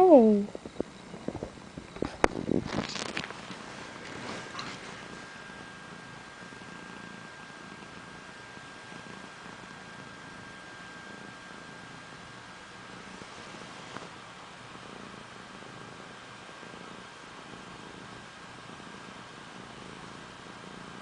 Oh.